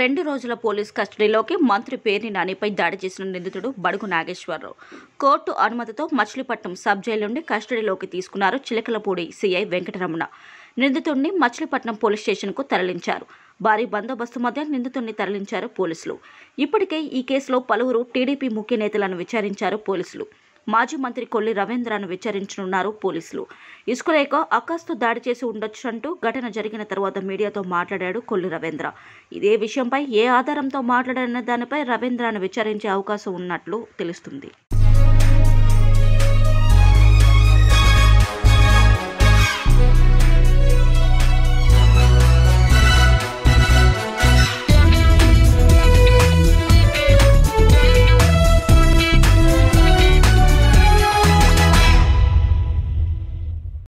రెండు రోజుల పోలీస్ కస్టడీలోకి మంత్రి పేర్ని నానిపై దాడి చేసిన నిందితుడు బడుగు నాగేశ్వరరావు. కోర్టు అనుమతితో మచిలీపట్నం సబ్ జైలు నుండి కస్టడీలోకి తీసుకున్నారు చిలకలపూడి సీఐ వెంకటరమణ. నిందితుడిని మచిలీపట్నం పోలీస్ స్టేషన్కు తరలించారు. భారీ బందోబస్తు మధ్య నిందితుడిని తరలించారు పోలీసులు. ఇప్పటికే ఈ కేసులో పలువురు టీడీపీ ముఖ్య నేతలను విచారించారు పోలీసులు. మాజీ మంత్రి కొల్లి రవీంద్రను విచారించనున్నారు పోలీసులు. ఇసుక లేక అక్కస్తో దాడి చేసి ఉండొచ్చు అంటూ ఘటన జరిగిన తర్వాత మీడియాతో మాట్లాడాడు కొల్లి రవీంద్ర. ఇదే విషయంపై ఏ ఆధారంతో మాట్లాడారనే దానిపై రవీంద్రను విచారించే అవకాశం ఉన్నట్లు తెలుస్తుంది.